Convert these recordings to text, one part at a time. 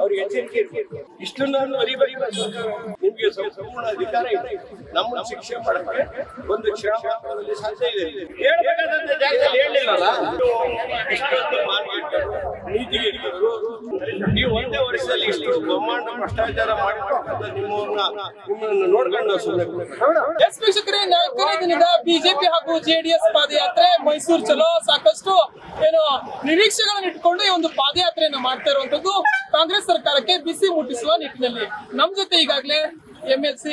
ಅವ್ರಿಗೆ ಎಚ್ಚರಿಕೆ ಇರ್ಬೇಕು. ಇಷ್ಟನ್ನ ನಿಮ್ಗೆ ಸಂಪೂರ್ಣ ಅಧಿಕಾರ ಇದೆ. ನಮ್ಮ ಶಿಕ್ಷೆ ಮಾಡಕ್ಕೆ ಒಂದು ಕ್ಷಣ ಸಾಧ್ಯ ಇದೆ. ಹೇಳ್ಬೇಕಾದಂತ ಜಾಗದಲ್ಲಿ ಹೇಳಿಲ್ಲಲ್ಲ? ಇಷ್ಟೊಂದು ಮಾರ್ಕೆಟ್ ನೀತಿಗೆ ಇದ್ದವರು ನೀವು ಒಂದೇ ವರ್ಷದಲ್ಲಿ ಇಷ್ಟು ಬ್ರಹ್ಮಾಂಡ ಭ್ರಷ್ಟಾಚಾರ ಮಾಡಿರ್ತಕ್ಕಂಥ ನಿಮ್ಮನ್ನ ನಿಮ್ಮನ್ನ ನೋಡ್ಕೊಂಡು ನಾವು. ಎಸ್ ವೀಕ್ಷಕರೇ ನಾಲ್ಕನೇ ದಿನದ ಬಿಜೆಪಿ ಹಾಗೂ ಜೆಡಿಎಸ್ ಪಾದಯಾತ್ರೆ ಮೈಸೂರು ಚಲೋ. ಸಾಕಷ್ಟು ಏನು ನಿರೀಕ್ಷೆಗಳನ್ನು ಇಟ್ಕೊಂಡು ಈ ಒಂದು ಪಾದಯಾತ್ರೆಯನ್ನು ಮಾಡ್ತಾ ಇರುವಂತದ್ದು ಕಾಂಗ್ರೆಸ್ ಸರ್ಕಾರಕ್ಕೆ ಬಿಸಿ ಮುಟ್ಟಿಸುವ ನಿಟ್ಟಿನಲ್ಲಿ. ನಮ್ ಜೊತೆ ಈಗಾಗಲೇ ಎಂ ಎಲ್ ಸಿ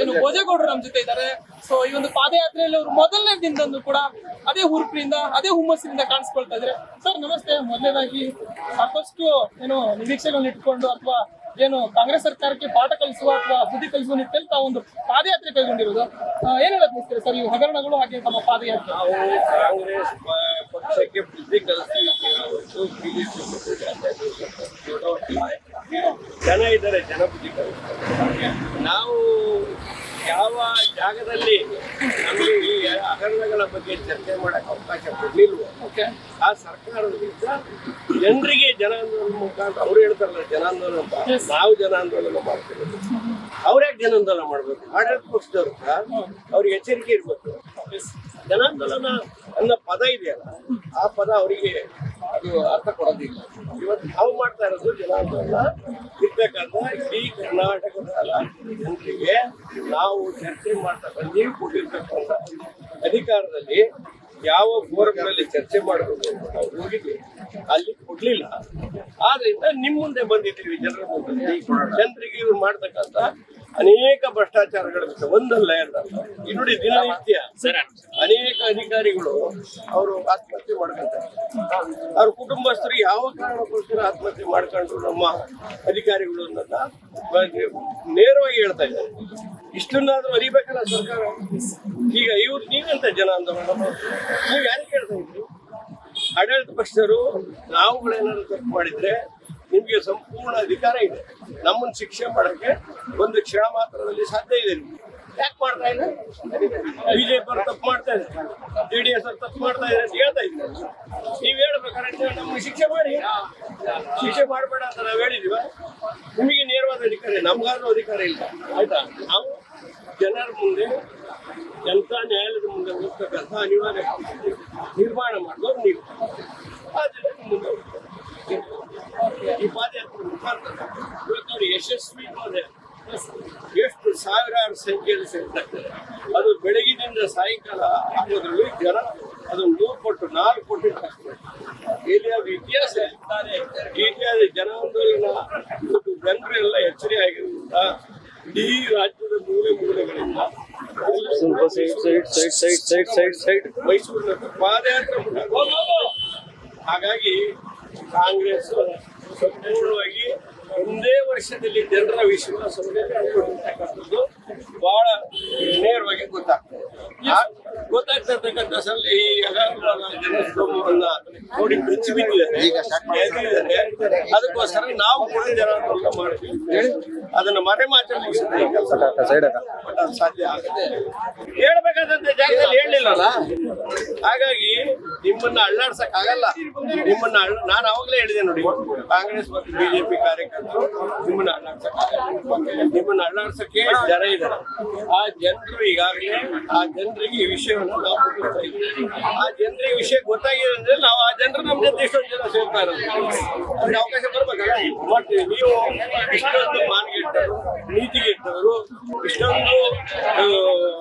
ಏನು ಭೋಜೇಗೌಡರು ನಮ್ ಜೊತೆ ಇದ್ದಾರೆ. ಸೊ ಈ ಒಂದು ಪಾದಯಾತ್ರೆಯಲ್ಲಿ ಅವರು ಮೊದಲನೇ ದಿನದಂದು ಕೂಡ ಅದೇ ಹುರುಪಿನಿಂದ, ಅದೇ ಹುಮ್ಮಸ್ಸಿನಿಂದ ಕಾಣಿಸ್ಕೊಳ್ತಾ ಇದ್ರೆ ಸರ್ ನಮಸ್ತೆ. ಮೊದಲನೇದಾಗಿ ಸಾಕಷ್ಟು, ಏನು ನಿರೀಕ್ಷೆಗಳನ್ನ ಇಟ್ಕೊಂಡು ಅಥವಾ ಏನು ಕಾಂಗ್ರೆಸ್ ಸರ್ಕಾರಕ್ಕೆ ಪಾಠ ಕಲಿಸುವ ಅಥವಾ ಸುದ್ದಿ ಕಲಿಸುವ ನಿಟ್ಟಿನಲ್ಲಿ ಒಂದು ಪಾದಯಾತ್ರೆ ಕೈಗೊಂಡಿರೋದು. ಆ, ಏನ್ ಹೇಳಕ್ ಸರ್? ಈ ಹಗರಣಗಳು ಹಾಗೆ ತಮ್ಮ ಪಾದಯಾತ್ರೆ. ನಾವು ಕಾಂಗ್ರೆಸ್ ಪಕ್ಷಕ್ಕೆ ಬುದ್ಧಿ ಕಲಿಸ್ತೀವಿ ಜನ ಇದ್ದಾರೆ ಜನ ಬುದ್ಧಿ ಕಲಿಸ್ತಾರೆ. ನಾವು ಯಾವ ಜಾಗದಲ್ಲಿ ನಮಗೆ ಈ ಹಗರಣಗಳ ಬಗ್ಗೆ ಚರ್ಚೆ ಮಾಡಕ್ಕೆ ಅವಕಾಶ ಕೊಡಲಿಲ್ವೋ? ಓಕೆ. ಆ ಸರ್ಕಾರದಿಂದ ಜನರಿಗೆ ಜನಾಂದೋಲನ ಮುಖಾಂತರ ಅವ್ರು ಹೇಳ್ತಾರಲ್ಲ ಜನಾಂದೋಲನ. ನಾವು ಜನಾಂದೋಲನ ಮಾಡ್ತೀವಿ. ಅವ್ರ್ಯಾಕೆ ಜನಾಂದೋಲನ ಮಾಡ್ಬೇಕು? ಆಡಳಿತ ಪಕ್ಷದವ್ರ ಅವ್ರಿಗೆ ಎಚ್ಚರಿಕೆ ಇರ್ಬೇಕು. ಜನಾಂದೋಲನ ಅನ್ನೋ ಪದ ಇದೆಯಲ್ಲ ಆ ಪದ ಅವರಿಗೆ ಅದು ಅರ್ಥ ಕೊಡೋದಿಲ್ಲ. ಇವತ್ತು ನಾವು ಮಾಡ್ತಾ ಇರೋದು ಜನಾಂದೋಲನ ಇರ್ತಕ್ಕಂಥ ಇಡೀ ಕರ್ನಾಟಕದ ಜನರಿಗೆ ನಾವು ಚರ್ಚೆ ಮಾಡ್ತಾ ಬಂದು ಕೊಟ್ಟಿರ್ತಕ್ಕಂಥ ಅಧಿಕಾರದಲ್ಲಿ ಯಾವ ಗೋರಗಳಲ್ಲಿ ಚರ್ಚೆ ಮಾಡಬೇಕು ಅಂತ ನಾವು ಹೋಗಿದ್ವಿ. ಅಲ್ಲಿ ಕೊಡ್ಲಿಲ್ಲ. ಆದ್ರಿಂದ ನಿಮ್ ಮುಂದೆ ಬಂದಿದ್ದೀವಿ ಜನರ ಮುಂದೆ. ಜನರಿಗೆ ಇವ್ರು ಮಾಡ್ತಕ್ಕಂತ ಅನೇಕ ಭ್ರಷ್ಟಾಚಾರಗಳು ಒಂದಲ್ಲ ಎರಡಲ್ಲ. ಈ ನೋಡಿ ದಿನನಿತ್ಯ ಅನೇಕ ಅಧಿಕಾರಿಗಳು ಅವರು ಆತ್ಮಹತ್ಯೆ ಮಾಡ್ಕೊಂತಾರೆ. ಅವ್ರ ಕುಟುಂಬಸ್ಥರು ಯಾವ ಕಾರಣಕ್ಕೋಸ್ಕರ ಆತ್ಮಹತ್ಯೆ ಮಾಡ್ಕೊಂಡ್ರು ನಮ್ಮ ಅಧಿಕಾರಿಗಳು ಅನ್ನೋದನ್ನ ನೇರವಾಗಿ ಹೇಳ್ತಾ ಇದ್ದಾರೆ. ಇಷ್ಟನ್ನಾದ್ರೂ ಅರಿಬೇಕಲ್ಲ ಸರ್ಕಾರ? ಈಗ ಇವ್ರು ನೀವೆಂತ ಜನ ಅಂತ ಮೇಡಮ್? ನೀವು ಯಾರು ಕೇಳ್ತಾ ಇದ್ರಿ? ಆಡಳಿತ ಪಕ್ಷದವರು ನಾವುಗಳೇನಾದ್ರು ತಪ್ಪು ಮಾಡಿದ್ರೆ ನಿಮ್ಗೆ ಸಂಪೂರ್ಣ ಅಧಿಕಾರ ಇದೆ. ನಮ್ಮನ್ನು ಶಿಕ್ಷೆ ಮಾಡಕ್ಕೆ ಒಂದು ಕ್ಷಣ ಮಾತ್ರದಲ್ಲಿ ಸಾಧ್ಯ ಇದೆ ನಿಮ್ಗೆ. ಯಾಕೆ ಮಾಡ್ತಾ ಇಲ್ಲ ಬಿಜೆಪಿ ಅವ್ರು ತಪ್ಪು ಮಾಡ್ತಾ ಇದ್ದಾರೆ. ಜೆ ಡಿ ಎಸ್ ಅವ್ರು ತಪ್ಪು ಮಾಡ್ತಾ ಇದ್ದಾರೆ ಅಂತ ಹೇಳ್ತಾ ಇದ್ದಾರೆ? ನೀವ್ ಹೇಳ್ಬೇಕಾದ್ರೆ ನಮ್ಗೆ ಶಿಕ್ಷೆ ಮಾಡಿ. ಶಿಕ್ಷೆ ಮಾಡಬೇಡ ಅಂತ ನಾವು ಹೇಳಿದೀವ. ನಿಮಗೆ ನೇರವಾದ ಅಧಿಕಾರ ಇದೆ ನಮ್ಗಾದ್ರೂ ಅಧಿಕಾರ ಇಲ್ಲ. ಆಯ್ತಾ? ನಾವು ಜನರ ಮುಂದೆ ಜನತಾ ನ್ಯಾಯಾಲಯದ ಮುಂದೆ ಹೋಗ್ತಕ್ಕಂಥ ಅನಿವಾರ್ಯ ನಿರ್ಮಾಣ ಮಾಡೋದು ನೀವು. ಆದ್ರೆ ಮುಂದೆ. ಈ ಪಾದಯಾತ್ರೆ ಮುಖಾಂತರ ಯಶಸ್ವಿ ಪಾದಯಾತ್ರೆ. ಎಷ್ಟು ಸಾವಿರಾರು ಸಂಖ್ಯೆಯಲ್ಲಿ ಸೇರ್ತಕ್ಕಂಥ ಅದು ಬೆಳಗಿನಿಂದ ಸಾಯಂಕಾಲ ಆಗೋದ್ರಲ್ಲಿ ಜನ ಅದು ಮೂರು ಕೊಟ್ಟು ನಾಲ್ಕು ಪಟ್ಟು ಜಾಸ್ತಿ ಇಲ್ಲಿ ಅದು ಇತಿಹಾಸ ಈ ಇತಿಹಾಸ ಜನ ಆಂದೋಲನ ಇವತ್ತು ಜನರೆಲ್ಲ ಎಚ್ಚರಿ ಆಗಿರೋದ್ರಿಂದ ಇಡೀ ರಾಜ್ಯದ ಮೂಲೆ side side side side side side side ಮೈಸೂರಿನ ಪಾದಯಾತ್ರೆ ಹಾಗಾಗಿ ಕಾಂಗ್ರೆಸ್ ಸಂಪೂರ್ಣವಾಗಿ ಒಂದೇ ವರ್ಷದಲ್ಲಿ ಜನರ ವಿಶ್ವಾಸವನ್ನು ಕಳ್ಕೊಂಡಿರ್ತಕ್ಕಂಥದ್ದು ಬಹಳ ನೇರವಾಗಿ ಗೊತ್ತಾಗ್ತದೆ. ಗೊತ್ತಾಗ್ತಿರ್ತಕ್ಕಂಥ ಈ ಜನಸ್ತೋಮವನ್ನ ನೋಡಿ ಬೆಚ್ಚಿ ಬಿದ್ದಿದ್ದಾರೆ ಎದ್ದಿದ್ದಾರೆ. ಅದಕ್ಕೋಸ್ಕರ ನಾವು ಕೂಡ ಜನ ಆಂದೋಲನ ಮಾಡ್ತೀವಿ ಅದನ್ನ ಬಟ್ ಸಾಧ್ಯ ಆಗುತ್ತೆ ಹೇಳ್ಬೇಕಾದಂತ ಜಾಗದಲ್ಲಿ ಹೇಳಲಿಲ್ಲಲ್ಲ? ಹಾಗಾಗಿ ನಿಮ್ಮನ್ನ ಅಳ್ಳಾಡ್ಸಕ್ ಆಗಲ್ಲ ನಿಮ್ಮನ್ನ ನಾನು ಅವಾಗಲೇ ಹೇಳಿದೆ ನೋಡಿ ಕಾಂಗ್ರೆಸ್ ಮತ್ತು ಬಿಜೆಪಿ ಕಾರ್ಯಕರ್ತರು ನಿಮ್ಮನ್ನ ಅಳ್ಳಾಡ್ಸಕ್ ನಿಮ್ಮನ್ನ ಅಳ್ಳಾಡ್ಸಕ್ಕೆ ಜನ ಇದ್ದಾರೆ. ಆ ಜನರು ಈಗಾಗಲೇ ಆ ಜನರಿಗೆ ಈ ವಿಷಯವನ್ನು ಆ ಜನರಿಗೆ ವಿಷಯ ಗೊತ್ತಾಗಿದೆ ಅಂದ್ರೆ ನಾವು ಆ ಜನರು ನಮ್ಮ ಜೊತೆ ಇಷ್ಟೊಂದು ಜನ ಸೇರ್ತಾ ಇರೋದು. ಅವಕಾಶ ಬರ್ಬೇಕಲ್ಲ ಬಟ್ ನೀವು ಇಷ್ಟೊಂದು ಮಾನ್ಗೆಟ್ಟರು ನೀತಿಗೆಟ್ಟವರು ಇಷ್ಟೊಂದು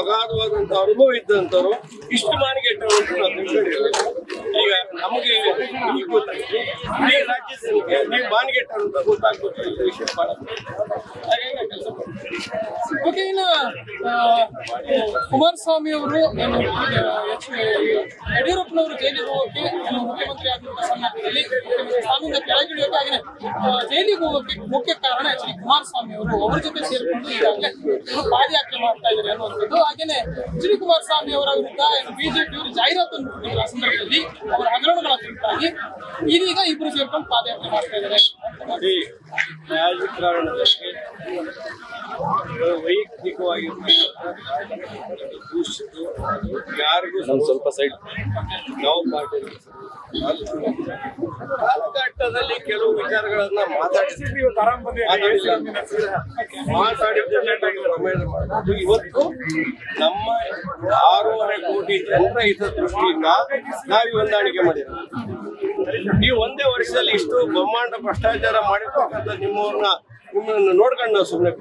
ಅಗಾಧವಾದಂತ ಅನುಭವ ಇದ್ದಂಥವ್ರು ಇಷ್ಟು ಮಾನ್ಗೆಟ್ಟವರು ಅಂತ ನಾವು ತಿಳ್ಕೊಂಡಿರ್ಲಿಲ್ಲ ಈಗ ನಮಗೆ ಈಗ ಗೊತ್ತಾಯ್ತು ಇಡೀ ರಾಜ್ಯದಲ್ಲಿ ನೀವು ಬಾನ್ಗೆಟ್ ಅಂತ ಗೊತ್ತಾಗ್ಬೇಕು ಓಕೆ ಇನ್ನು ಕುಮಾರಸ್ವಾಮಿ ಅವರು ಯಡಿಯೂರಪ್ಪನವರು ಜೈಲಿಗೆ ಹೋಗೋಕೆ ಮುಖ್ಯಮಂತ್ರಿ ಆಗಿರುವ ಸಂದರ್ಭದಲ್ಲಿ ಸ್ಥಾನದಿಂದ ಕೆಳಗಿಳಿಯೋಕೆ ಹಾಗೆ ಜೈಲಿಗೆ ಹೋಗೋಕೆ ಮುಖ್ಯ ಕಾರಣ ಡಿ ಕುಮಾರಸ್ವಾಮಿ ಅವರು, ಅವ್ರ ಜೊತೆ ಸೇರಿಕೊಂಡು ಈಗಾಗಲೇ ಇವರು ಪಾದಯಾತ್ರೆ ಮಾಡ್ತಾ ಇದ್ದಾರೆ ಅನ್ನುವಂಥದ್ದು. ಹಾಗೇನೆ ಎಚ್ ಡಿ ಕುಮಾರಸ್ವಾಮಿ ಅವರ ವಿರುದ್ಧ ಏನು ಬಿಜೆಪಿ ಅವರು ಜಾಹೀರಾತನ್ನು ಕೊಟ್ಟಿದ್ರು ಆ ಸಂದರ್ಭದಲ್ಲಿ ಅವರ ಹಗರಣಗಳ ಕುರಿತಾಗಿ ಇದೀಗ ಇಬ್ಬರು ಸೇರ್ಕೊಂಡು ಪಾದಯಾತ್ರೆ ಮಾಡ್ತಾ ಇದ್ದಾರೆ. ವೈಯಕ್ತಿಕವಾಗಿ ದೂಷಿತು ಯಾರಿಗೂ ಸ್ವಲ್ಪ ಸೈಡ್ ಯಾವ ಪಾರ್ಟಿ ಕಾಲಘಟ್ಟದಲ್ಲಿ ಕೆಲವು ವಿಚಾರಗಳನ್ನ ಮಾತಾಡಿ. ಇವತ್ತು ನಮ್ಮ ಆರೂವರೆ ಕೋಟಿ ಜನರ ಹಿತದೃಷ್ಟಿಯಿಂದ ನಾವು ಹೊಂದಾಣಿಕೆ ಮಾಡಿರೋದು ಈ ಒಂದೇ ವರ್ಷದಲ್ಲಿ ಇಷ್ಟು ಬ್ರಹ್ಮಾಂಡ ಭ್ರಷ್ಟಾಚಾರ ಮಾಡಿರ್ತಕ್ಕಂಥ ನಿಮ್ಮವ್ರನ್ನ ನಿಮ್ಮನ್ನ ನೋಡ್ಕೊಂಡು ನಾವು ಸುಮ್ಮನೆ